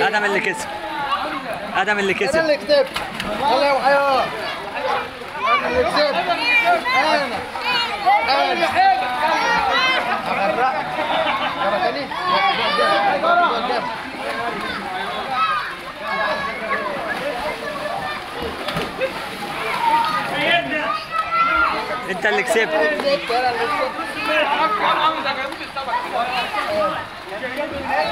آدم اللي كسب. آدم اللي كسب. اللي كسبت يا وحياه أنا اللي كسبت أنا أنا انت اللي كسبت.